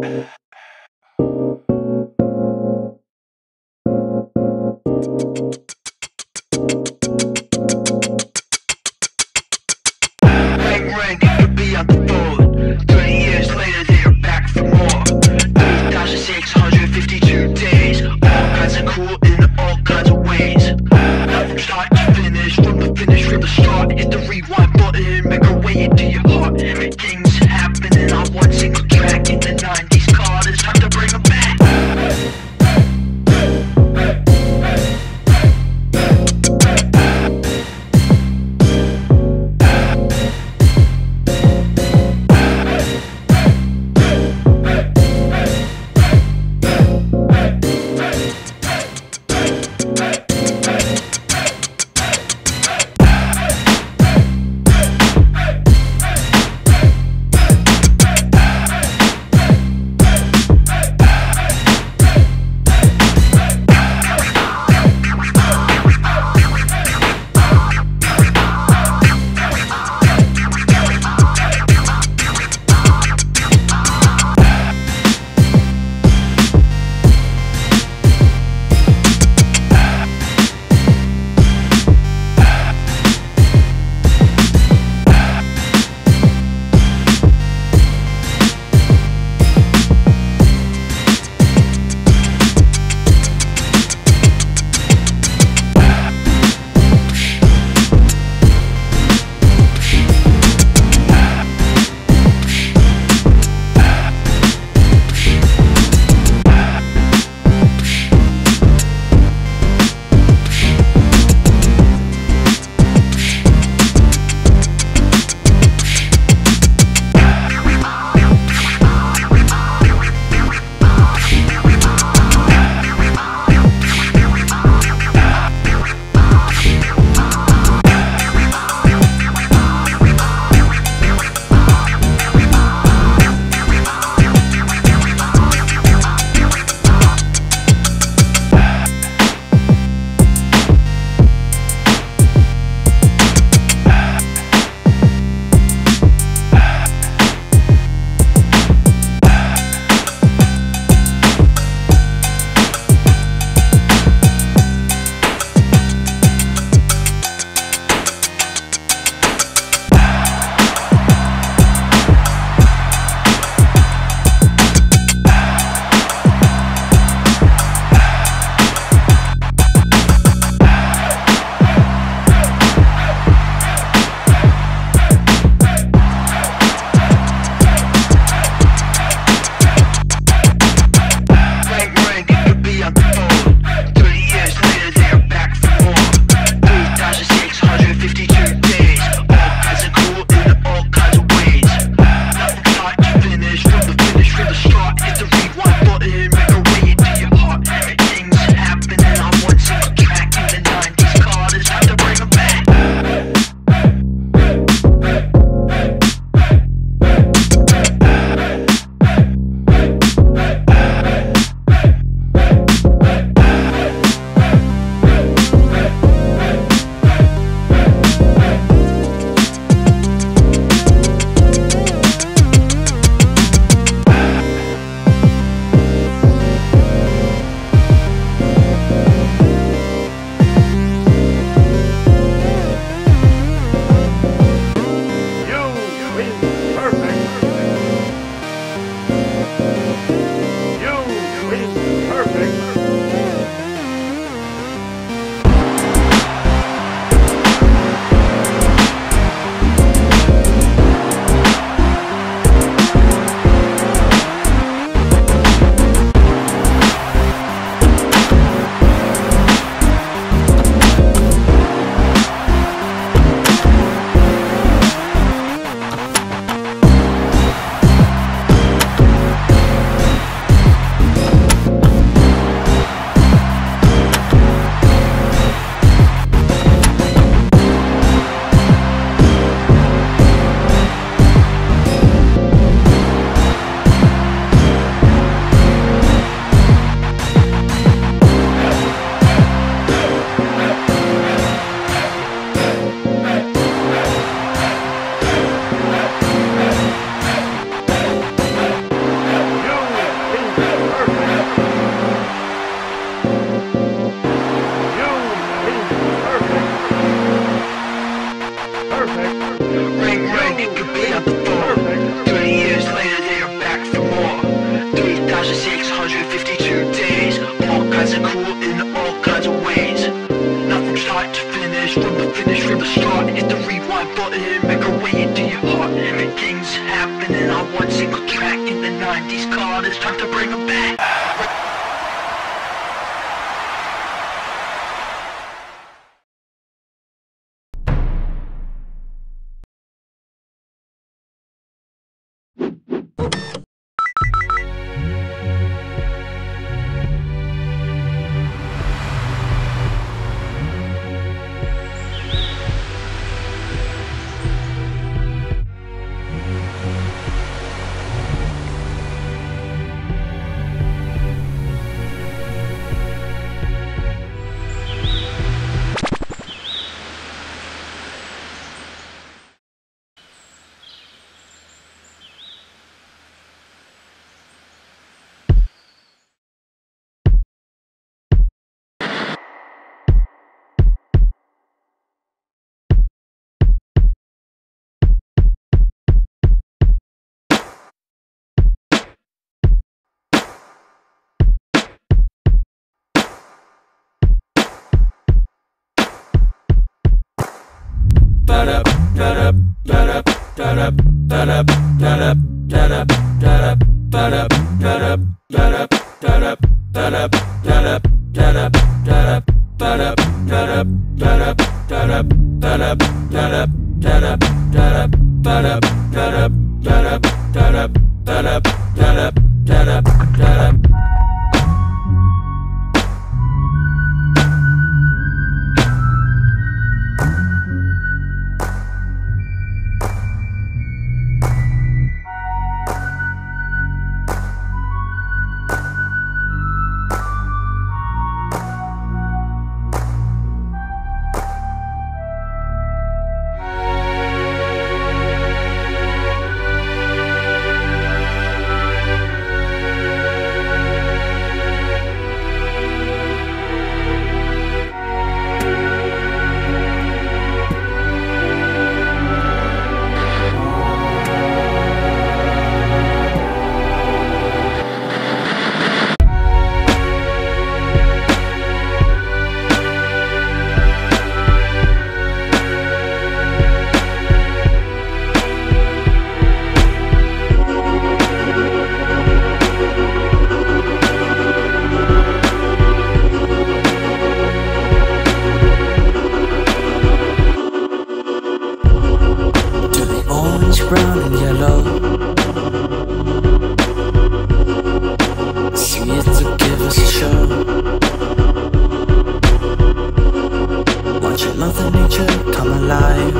t t t t Finish from the start, hit the rewind button to Mother Nature come alive.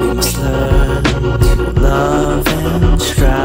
We must learn to love and strive.